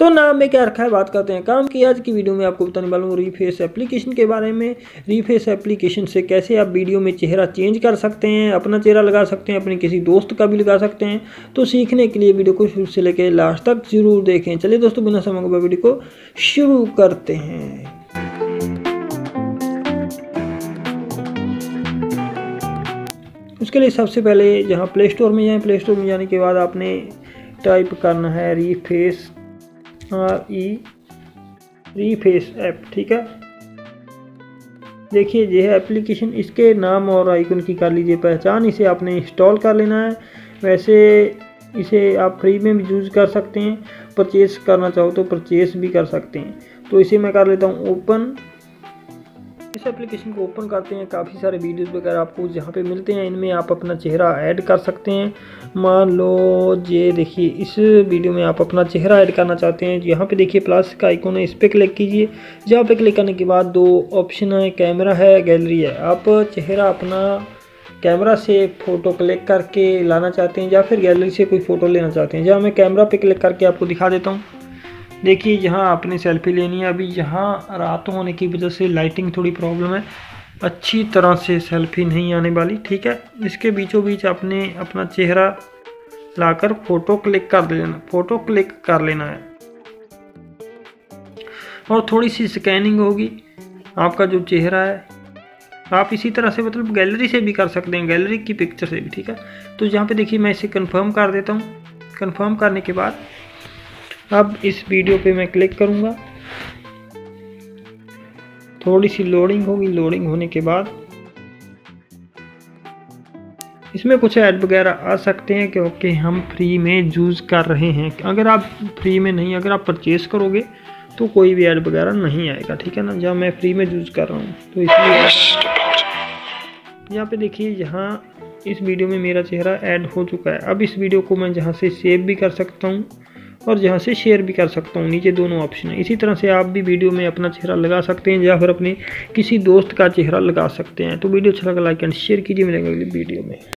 तो नाम में क्या रखा है? बात करते हैं। काम की आज की वीडियो में आपको बताने वाला हूँ रीफेस एप्लीकेशन के बारे में। रीफेस एप्लीकेशन से कैसे आप वीडियो में चेहरा चेंज कर सकते हैं, अपना चेहरा लगा सकते हैं, अपने किसी दोस्त का भी लगा सकते हैं। तो सीखने के लिए वीडियो को शुरू से लेकर लास्ट तक ज़रूर देखें। चलिए दोस्तों, बिना समय वीडियो को शुरू करते हैं। उसके लिए सबसे पहले जहाँ प्ले स्टोर में जाएँ। प्ले स्टोर में जाने के बाद आपने टाइप करना है रीफेस आर ई रीफेस ऐप ठीक है? देखिए, यह एप्लीकेशन इसके नाम और आइकन की कर लीजिए पहचान, इसे आपने इंस्टॉल कर लेना है। वैसे इसे आप फ्री में भी यूज़ कर सकते हैं परचेस करना चाहो तो परचेस भी कर सकते हैं। तो इसे मैं कर लेता हूँ ओपन इस एप्लीकेशन को ओपन करते हैं। काफ़ी सारे वीडियोस वगैरह आपको जहाँ पे मिलते हैं। इनमें आप अपना चेहरा ऐड कर सकते हैं। मान लो ये देखिए, इस वीडियो में आप अपना चेहरा ऐड करना चाहते हैं। यहाँ पे देखिए प्लस का आइकॉन है। इस पर क्लिक कीजिए। जहाँ पे क्लिक करने के बाद दो ऑप्शन है। कैमरा है गैलरी है। आप चेहरा अपना कैमरा से फ़ोटो क्लिक करके लाना चाहते हैं या फिर गैलरी से कोई फ़ोटो लेना चाहते हैं। जहाँ मैं कैमरा पे क्लिक करके आपको दिखा देता हूँ। देखिए, यहाँ आपने सेल्फी लेनी है। अभी यहाँ रात होने की वजह से लाइटिंग थोड़ी प्रॉब्लम है। अच्छी तरह से सेल्फी नहीं आने वाली, ठीक है? इसके बीचों बीच आपने अपना चेहरा लाकर फ़ोटो क्लिक कर लेना फ़ोटो क्लिक कर लेना है। और थोड़ी सी स्कैनिंग होगी, आपका जो चेहरा है। आप इसी तरह से मतलब गैलरी से भी कर सकते हैं गैलरी की पिक्चर से भी, ठीक है? तो यहाँ पे देखिए, मैं इसे कंफर्म कर देता हूँ। कंफर्म करने के बाद अब इस वीडियो पे मैं क्लिक करूँगा। थोड़ी सी लोडिंग होगी। लोडिंग होने के बाद इसमें कुछ ऐड वगैरह आ सकते हैं क्योंकि हम फ्री में यूज़ कर रहे हैं। अगर आप फ्री में नहीं अगर आप परचेस करोगे तो कोई भी ऐड वगैरह नहीं आएगा ठीक है ना? जब मैं फ्री में यूज़ कर रहा हूँ। तो इसलिए यहाँ पे देखिए यहाँ इस वीडियो में मेरा चेहरा ऐड हो चुका है। अब इस वीडियो को मैं जहाँ से सेव भी कर सकता हूँ। और जहाँ से शेयर भी कर सकता हूँ, नीचे दोनों ऑप्शन है। इसी तरह से आप भी वीडियो में अपना चेहरा लगा सकते हैं या फिर अपने किसी दोस्त का चेहरा लगा सकते हैं। तो वीडियो अच्छा लगा लाइक एंड शेयर कीजिए। मिलेंगे अगली वीडियो में।